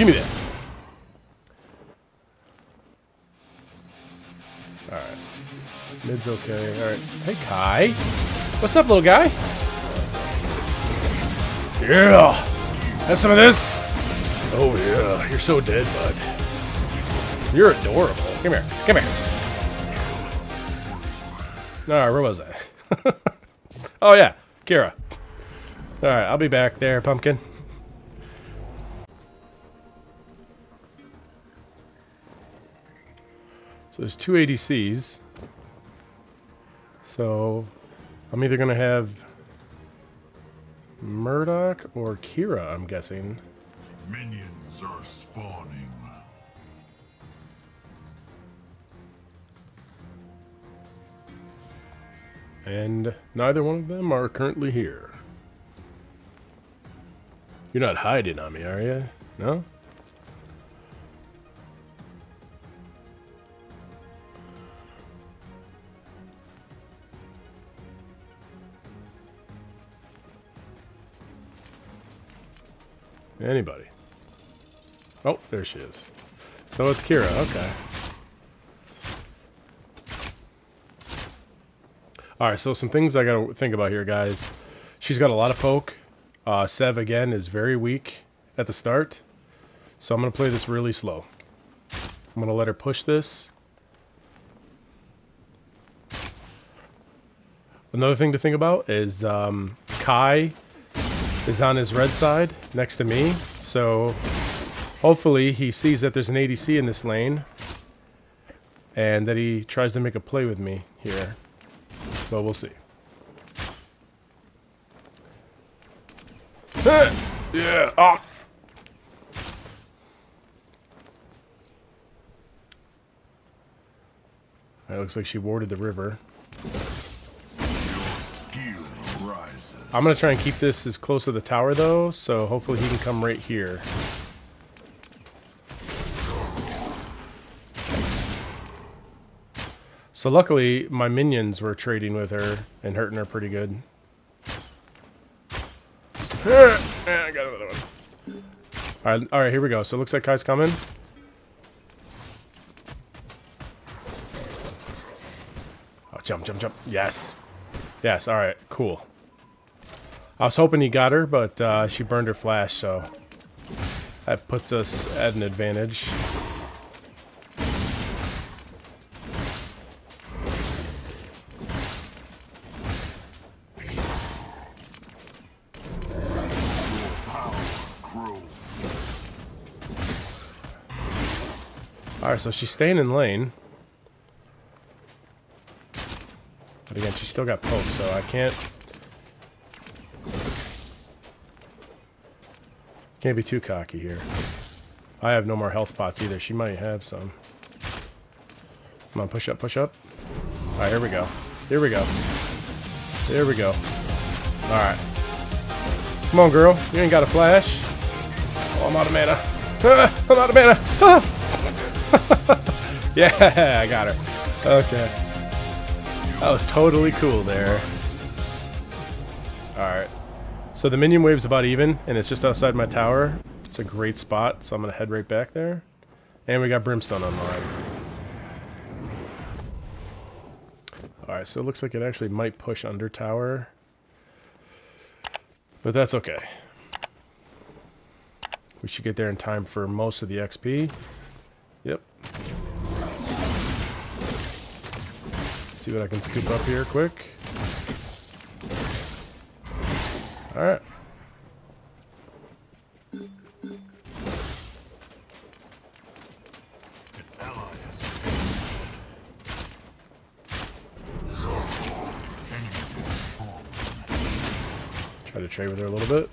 Give me that. Alright. Mid's okay. Alright. Hey, Kai. What's up, little guy? Yeah! Have some of this! Oh, yeah. You're so dead, bud. You're adorable. Come here. Come here. Alright, where was I? oh, yeah. Kira. Alright, I'll be back there, pumpkin. So there's two ADCs. So I'm either going to have Murdock or Kira, I'm guessing. Minions are spawning. And neither one of them are currently here. You're not hiding on me, are you? No? Anybody? Oh, there she is. So it's Kira, okay. Alright, so some things I gotta think about here, guys. She's got a lot of poke. Uh, Sev, again, is very weak at the start. So I'm gonna play this really slow. I'm gonna let her push this. Another thing to think about is um, Kai is on his red side next to me. So hopefully he sees that there's an ADC in this lane and that he tries to make a play with me here. But we'll see. yeah. Ah. It looks like she warded the river. I'm going to try and keep this as close to the tower, though, so hopefully he can come right here. So luckily, my minions were trading with her and hurting her pretty good. I got another one. Alright, alright, here we go. So it looks like Kai's coming. Oh, jump, jump, jump. Yes. Yes, alright, cool. I was hoping he got her, but uh, she burned her flash, so that puts us at an advantage. Alright, so she's staying in lane. But again, she's still got poke, so I can't... Can't be too cocky here. I have no more health pots either. She might have some. Come on, push up, push up. Alright, here we go. Here we go. Here we go. Alright. Come on, girl. You ain't got a flash. Oh, I'm out of mana. Ah, I'm out of mana. Ah. yeah, I got her. Okay. That was totally cool there. So the minion wave's about even, and it's just outside my tower. It's a great spot, so I'm going to head right back there. And we got Brimstone online. Alright, so it looks like it actually might push under tower. But that's okay. We should get there in time for most of the XP. Yep. See what I can scoop up here quick. Alright. Try to trade with her a little bit.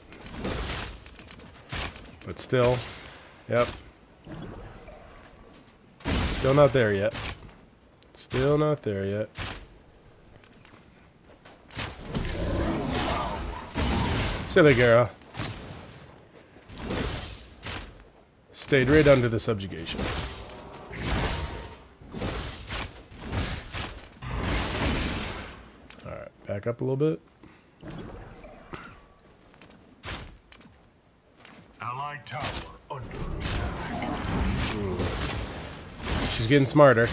But still, yep. Still not there yet. Still not there yet. Silly girl. Stayed right under the subjugation. Alright, back up a little bit. allied tower under attack. She's getting smarter.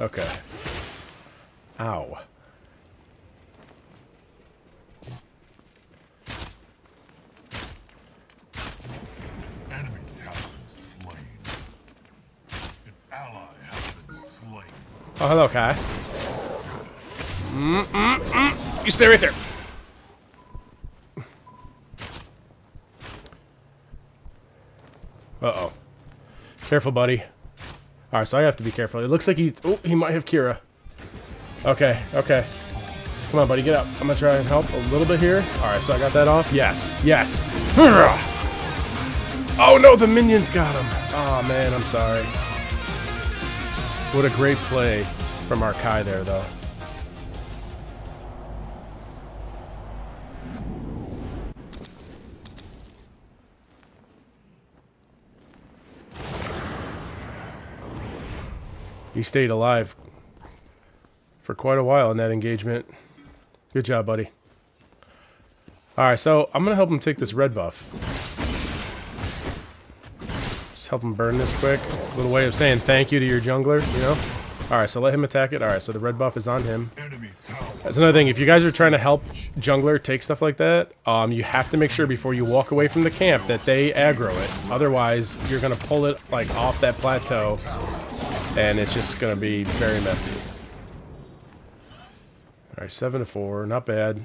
Okay. Ow. Hello, Kai. Mm, mm, mm. You stay right there. Uh-oh. Careful, buddy. Alright, so I have to be careful. It looks like he... Oh, he might have Kira. Okay, okay. Come on, buddy, get up. I'm gonna try and help a little bit here. Alright, so I got that off. Yes, yes. Oh, no, the minions got him. Oh, man, I'm sorry. What a great play from our Kai there, though. He stayed alive for quite a while in that engagement. Good job, buddy. Alright, so I'm going to help him take this red buff. Just help him burn this quick. A little way of saying thank you to your jungler, you know? Alright, so let him attack it. Alright, so the red buff is on him. That's another thing. If you guys are trying to help jungler take stuff like that, um, you have to make sure before you walk away from the camp that they aggro it. Otherwise, you're going to pull it like off that plateau, and it's just going to be very messy. All right, seven to four, not bad.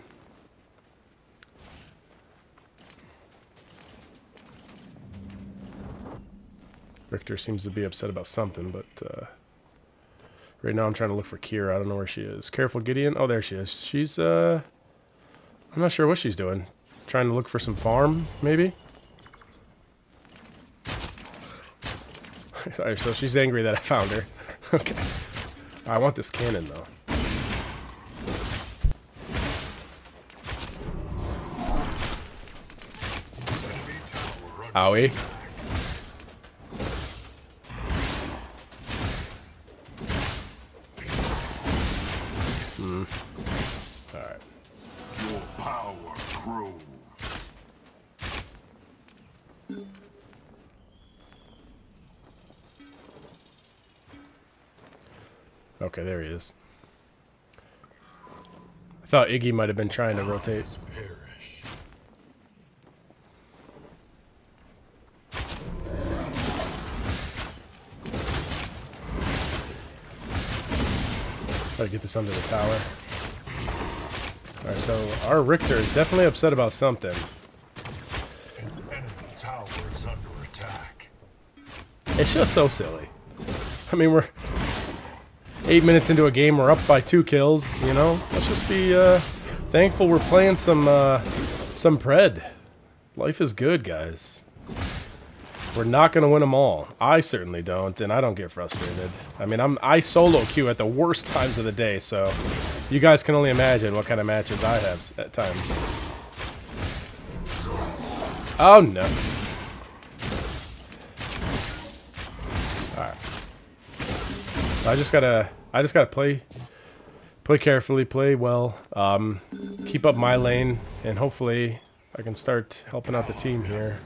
Riktor seems to be upset about something, but uh, right now I'm trying to look for Kira. I don't know where she is. Careful, Gideon. Oh, there she is. She's, uh, I'm not sure what she's doing. Trying to look for some farm, maybe? Alright, so she's angry that I found her. okay. I want this cannon, though. Owie. Okay, there he is. I thought Iggy might have been trying to rotate. Try to get this under the tower. Alright, so our Riktor is definitely upset about something. An enemy tower is under attack. It's just so silly. I mean, we're eight minutes into a game, we're up by two kills, you know? Let's just be uh, thankful we're playing some, uh, some Pred. Life is good, guys. We're not going to win them all. I certainly don't, and I don't get frustrated. I mean, I'm I solo queue at the worst times of the day, so you guys can only imagine what kind of matches I have at times. Oh, no. Alright. So I just gotta, I just gotta play, play carefully, play well, um, keep up my lane, and hopefully I can start helping out the team here.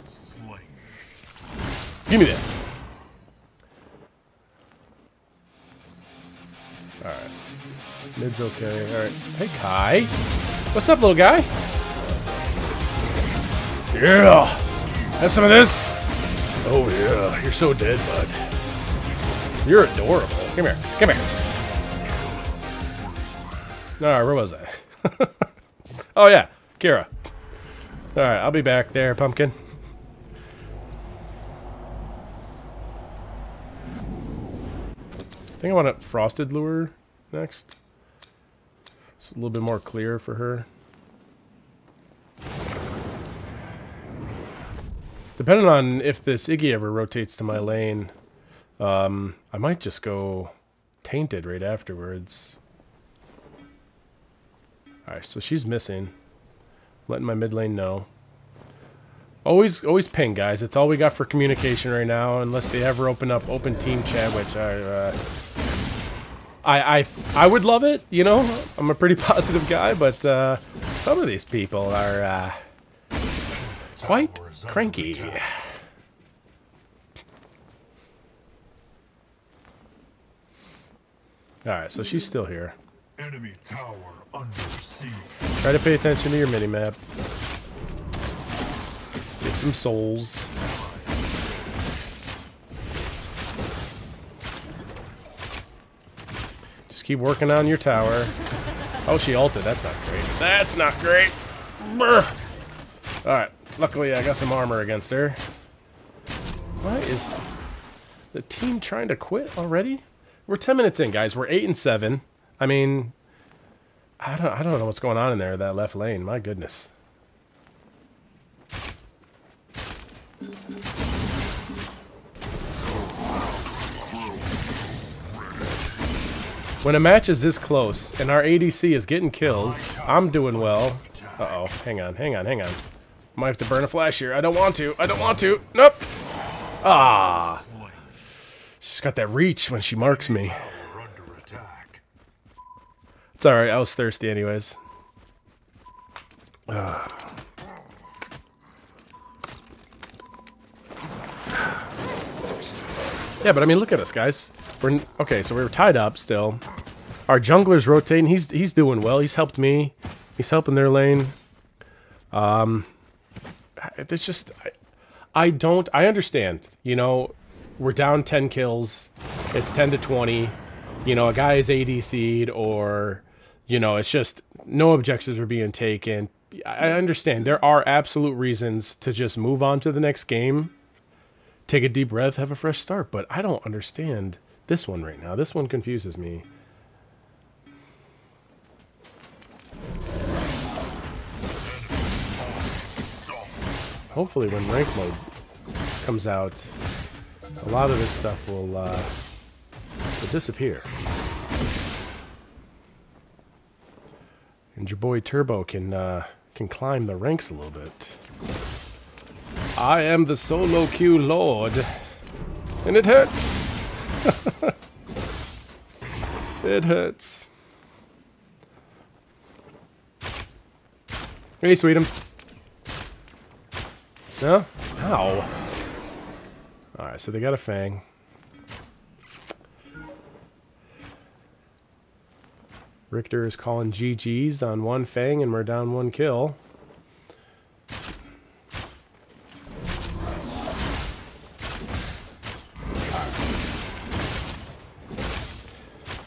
Give me that. Alright. Mid's okay. Alright. Hey, Kai. What's up, little guy? Yeah! Have some of this! Oh, yeah. You're so dead, bud. You're adorable. Come here. Come here. Alright, where was I? oh, yeah. Kira. Alright, I'll be back there, pumpkin. I think I want a frosted lure next. It's a little bit more clear for her. Depending on if this Iggy ever rotates to my lane, um, I might just go tainted right afterwards. Alright, so she's missing. Letting my mid lane know. Always always ping, guys. It's all we got for communication right now, unless they ever open up open team chat, which I... Uh, I, I, I would love it, you know? I'm a pretty positive guy, but uh, some of these people are uh, quite cranky. Alright, so she's still here. Enemy tower under siege. Try to pay attention to your mini-map. Get some souls. Just keep working on your tower. Oh, she ulted. That's not great. That's not great. Alright. Luckily, I got some armor against her. Why is the team trying to quit already? We're 10 minutes in, guys. We're 8 and 7. I mean, I don't, I don't know what's going on in there, that left lane. My goodness. When a match is this close and our ADC is getting kills, I'm doing well. Uh-oh. Hang on, hang on, hang on. Might have to burn a flash here. I don't want to. I don't want to. Nope. Ah. She's got that reach when she marks me. It's alright. I was thirsty anyways. Ah. Yeah, but I mean, look at us, guys. We're okay. So we were tied up still. Our jungler's rotating. He's he's doing well. He's helped me. He's helping their lane. Um, it's just I, I don't. I understand. You know, we're down ten kills. It's ten to twenty. You know, a guy is ADC'd or, you know, it's just no objectives are being taken. I understand. There are absolute reasons to just move on to the next game take a deep breath, have a fresh start. But I don't understand this one right now. This one confuses me. Hopefully, when rank mode comes out, a lot of this stuff will, uh, will disappear. And your boy Turbo can uh, can climb the ranks a little bit. I am the solo queue lord. And it hurts. it hurts. Hey, Sweetums. No? Ow. Alright, so they got a fang. Riktor is calling GG's on one fang and we're down one kill.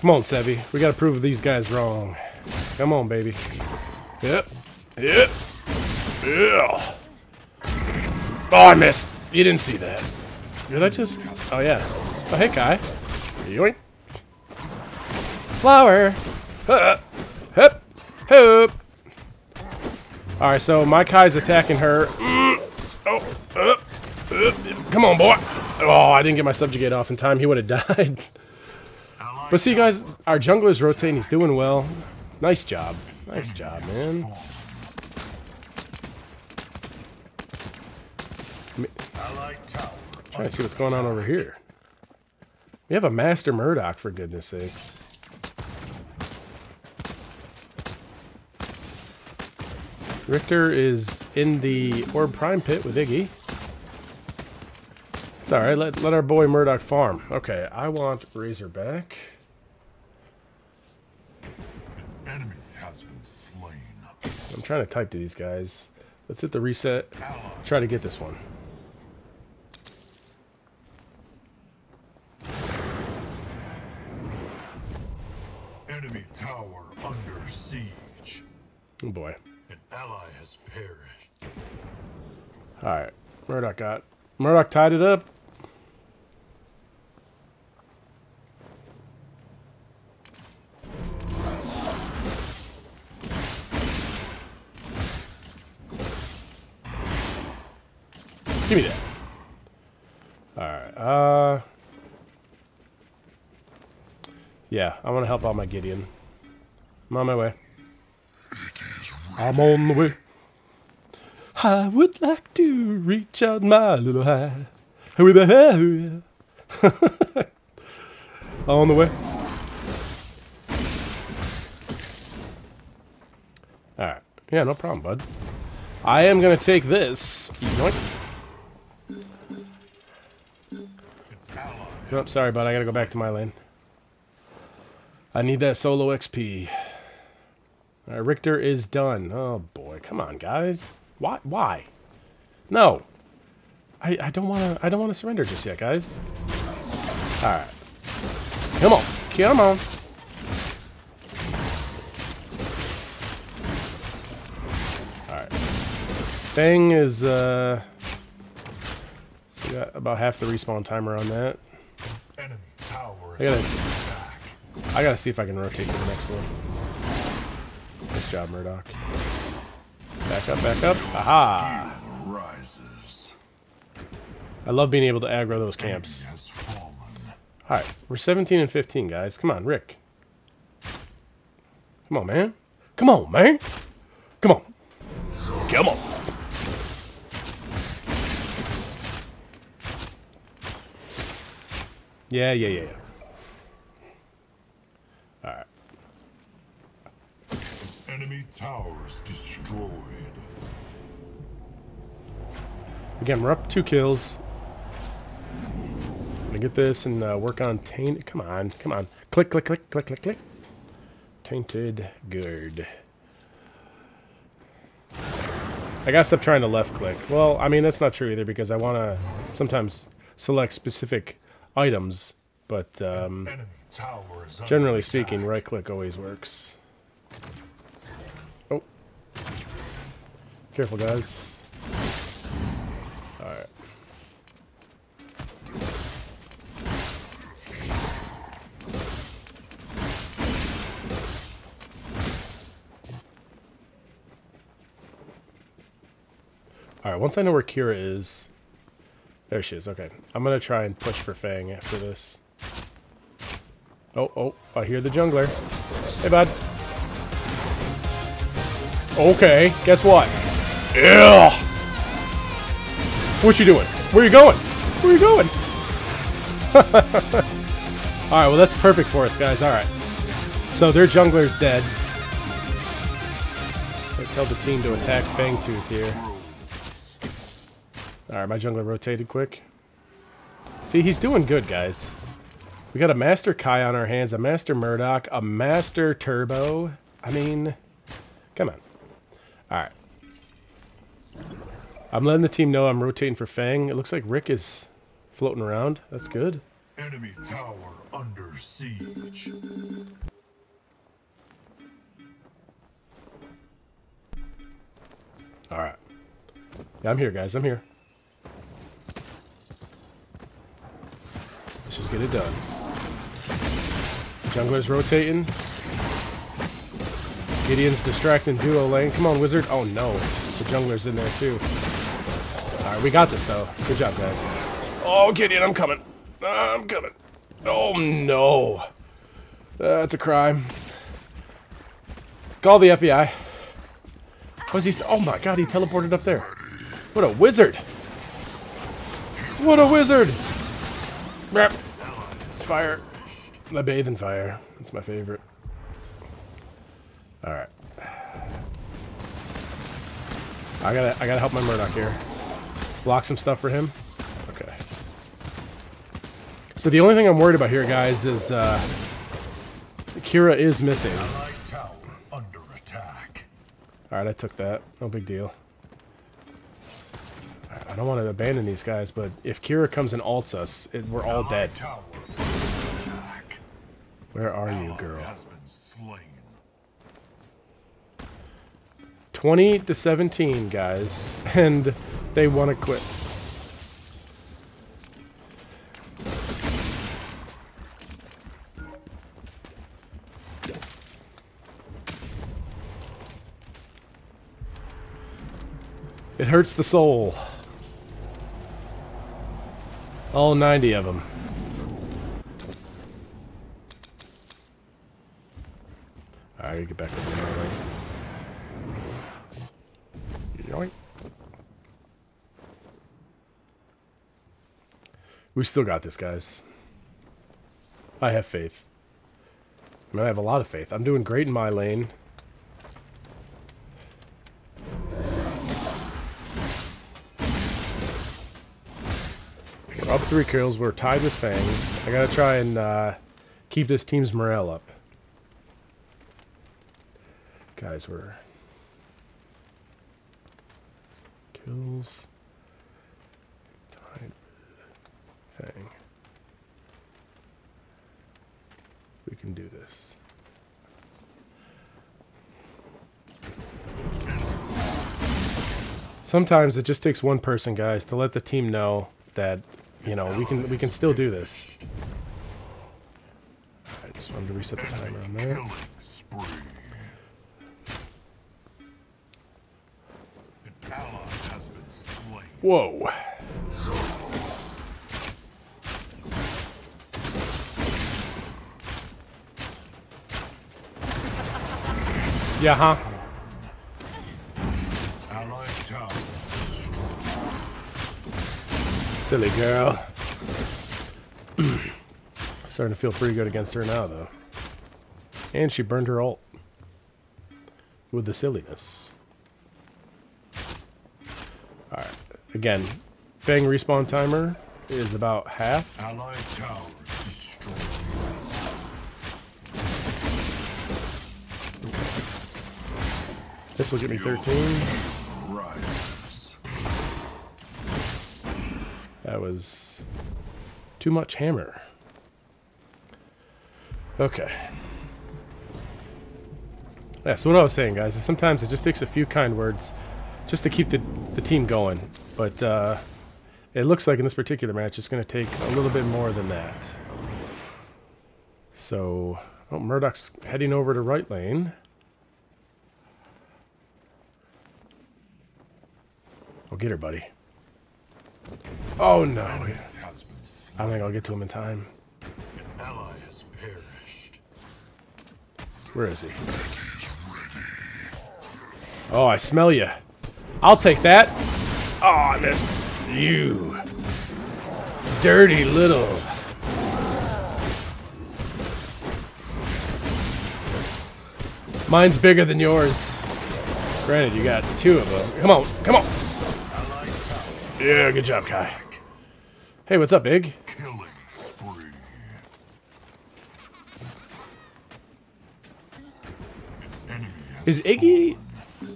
Come on, Sevi. We gotta prove these guys wrong. Come on, baby. Yep. Yep. Yeah. Oh, I missed. You didn't see that. Did I just... Oh, yeah. Oh, hey, guy. Yoink. Flower. Hup. Hup. Hup. Alright, so my Kai's attacking her. Mm. Oh. Uh, uh. Come on, boy. Oh, I didn't get my subjugate off in time. He would have died. But see, guys, our jungler's rotating. He's doing well. Nice job. Nice job, man. Trying to see what's going on over here. We have a Master Murdock, for goodness sake. Riktor is in the Orb Prime pit with Iggy. It's alright, let, let our boy Murdock farm. Okay, I want Razorback. Enemy has been slain. I'm trying to type to these guys. Let's hit the reset. Try to get this one. Enemy tower under siege. Oh boy. Ally has perished. Alright. Murdock got. Murdock tied it up. Give me that. Alright. Uh. Yeah, I want to help out my Gideon. I'm on my way. I'm on the way. I would like to reach out my little hand with a hair. On the way. Alright. Yeah, no problem, bud. I am going to take this. Yoink. Nope, sorry, bud. I got to go back to my lane. I need that solo XP. All right, Riktor is done. Oh boy, come on, guys. Why? Why? No. I I don't want to. I don't want to surrender just yet, guys. All right. Come on, come on. All right. Thing is uh. So we got about half the respawn timer on that. Enemy tower I gotta- I gotta see if I can rotate to the next one. Nice job, Murdock. Back up, back up. Aha! I love being able to aggro those camps. Alright, we're 17 and 15, guys. Come on, Rick. Come on, man. Come on, man. Come on. Come on. Yeah, yeah, yeah, yeah. Alright. Enemy towers destroyed. Again, we're up two kills. I'm gonna get this and uh, work on taint. Come on, come on. Click, click, click, click, click, click. Tainted good. I gotta stop trying to left click. Well, I mean that's not true either because I want to sometimes select specific items, but um, generally speaking, right click always works. Careful, guys. All right. All right, once I know where Kira is, there she is. Okay, I'm gonna try and push for Fang after this. Oh, oh, I hear the jungler. Hey, bud. Okay, guess what? Yeah. What you doing? Where you going? Where you going? All right, well that's perfect for us, guys. All right. So their jungler's dead. I tell the team to attack Fangtooth here. All right, my jungler rotated quick. See, he's doing good, guys. We got a Master Kai on our hands, a Master Murdock, a Master Turbo. I mean, come on. All right. I'm letting the team know I'm rotating for Fang. It looks like Rick is floating around. That's good. Enemy tower under siege. All right. Yeah, I'm here, guys. I'm here. Let's just get it done. Jungler's rotating. Gideon's distracting duo lane. Come on, wizard. Oh, no. The jungler's in there, too. All right, we got this, though. Good job, guys. Oh, Gideon, I'm coming. I'm coming. Oh, no. Uh, that's a crime. Call the FBI. Was he? Oh my god, he teleported up there. What a wizard! What a wizard! Rap. It's fire. I bathe in fire. It's my favorite. All right. I gotta, I gotta help my Murdock here. Block some stuff for him. Okay. So the only thing I'm worried about here, guys, is uh, Kira is missing. Allied tower under attack. Alright, I took that. No big deal. I don't want to abandon these guys, but if Kira comes and alts us, it, we're all dead. Allied tower under attack. Where are you, girl? Has been slain. 20 to 17, guys. And they want to quit. It hurts the soul. All 90 of them. Alright, get back over there. Yoink. We still got this, guys. I have faith. I mean, I have a lot of faith. I'm doing great in my lane. We're up three kills. We're tied with Fangs. I gotta try and uh, keep this team's morale up. Guys, we're kills tied with thing. We can do this. Sometimes it just takes one person, guys, to let the team know that, you know, we can we can still do this. I just wanted to reset the timer on there. Killing spree. An ally has been slain. Whoa. Yeah, huh? Silly girl. Starting to feel pretty good against her now, though. And she burned her ult. With the silliness. Alright. Again, Fang respawn timer is about half. This will get me 13. That was too much hammer. Okay. Yeah, so what I was saying, guys, is sometimes it just takes a few kind words just to keep the, the team going. But uh, it looks like in this particular match, it's going to take a little bit more than that. So, oh, Murdock's heading over to right lane. Oh, get her, buddy. Oh, no. I don't think I'll get to him in time. Where is he? Oh, I smell you. I'll take that. Oh, I missed. You. Dirty little. Mine's bigger than yours. Granted, you got two of them. Come on, come on. Yeah, good job, Kai. Hey, what's up, Big? Killing spree. Is Iggy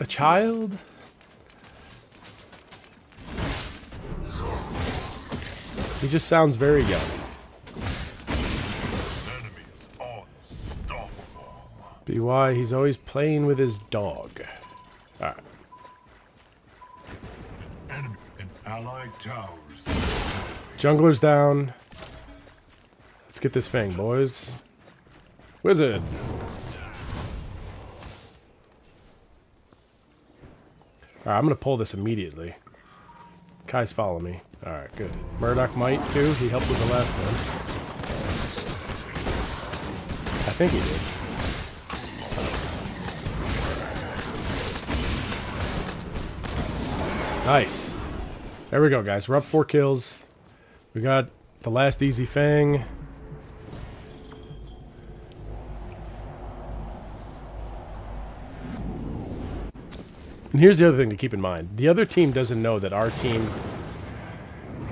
a child? He just sounds very young. unstoppable. BY, he's always playing with his dog. Alright. Enemy and allied towers. Jungler's down. Let's get this Fang, boys. Wizard. Alright, I'm gonna pull this immediately. Kai's follow me. Alright, good. Murdock might too. He helped with the last one. I think he did. Nice. There we go, guys. We're up four kills. We got the last easy Fang. And here's the other thing to keep in mind. The other team doesn't know that our team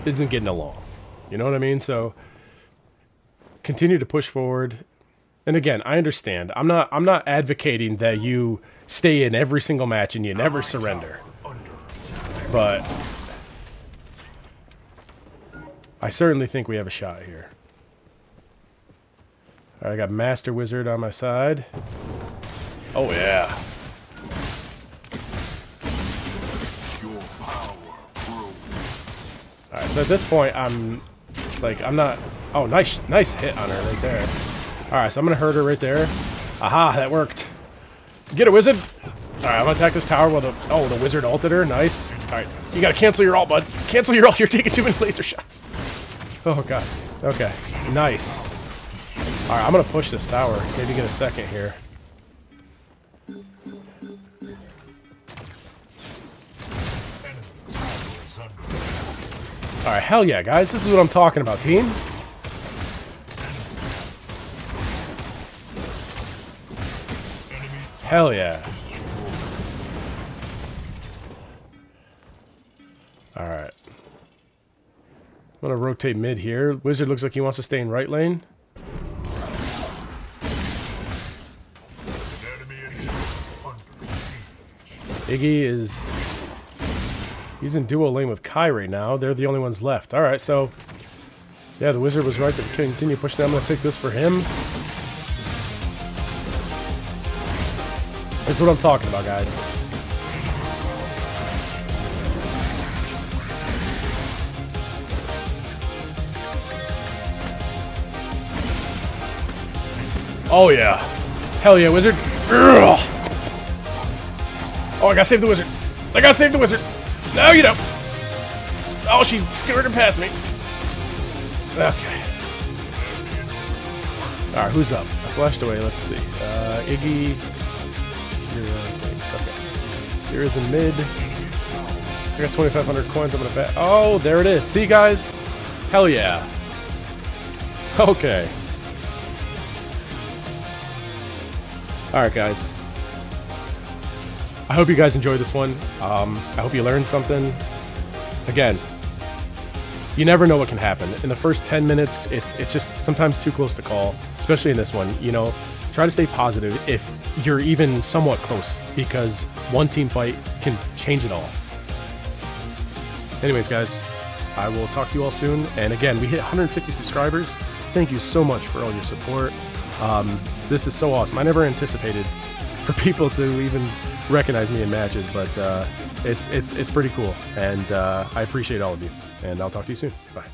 isn't getting along. You know what I mean? So continue to push forward. And again, I understand. I'm not I'm not advocating that you stay in every single match and you never surrender. But I certainly think we have a shot here. Alright, I got Master Wizard on my side. Oh yeah. your power grows. Alright, so at this point I'm like I'm not Oh nice nice hit on her right there. Alright, so I'm gonna hurt her right there. Aha, that worked. Get a wizard! Alright, I'm gonna attack this tower while the Oh, the wizard ulted her, nice. Alright, you gotta cancel your ult, bud. Cancel your ult, you're taking too many laser shots. Oh god. Okay. Nice. Alright, I'm gonna push this tower. Maybe get a second here. Alright, hell yeah, guys. This is what I'm talking about, team. Hell yeah. Alright. I'm gonna rotate mid here. Wizard looks like he wants to stay in right lane. Iggy is... He's in duo lane with Kai right now. They're the only ones left. Alright, so... Yeah, the wizard was right to continue pushing. I'm going to take this for him. This is what I'm talking about, guys. Oh, yeah. Hell yeah, wizard. Oh, I gotta save the wizard. I gotta save the wizard. No, you don't. Oh, she skirted past me. Okay. Alright, who's up? I flashed away. Let's see. Uh, Iggy. Uh, okay. Here is a mid. I got 2,500 coins. I'm gonna bet. Oh, there it is. See, guys? Hell yeah. Okay. Alright, guys. I hope you guys enjoyed this one. Um, I hope you learned something. Again, you never know what can happen. In the first 10 minutes, it's, it's just sometimes too close to call, especially in this one. You know, try to stay positive if you're even somewhat close, because one team fight can change it all. Anyways, guys, I will talk to you all soon. And again, we hit 150 subscribers. Thank you so much for all your support. Um, this is so awesome. I never anticipated for people to even recognize me in matches, but uh, it's it's it's pretty cool, and uh, I appreciate all of you. And I'll talk to you soon. Bye.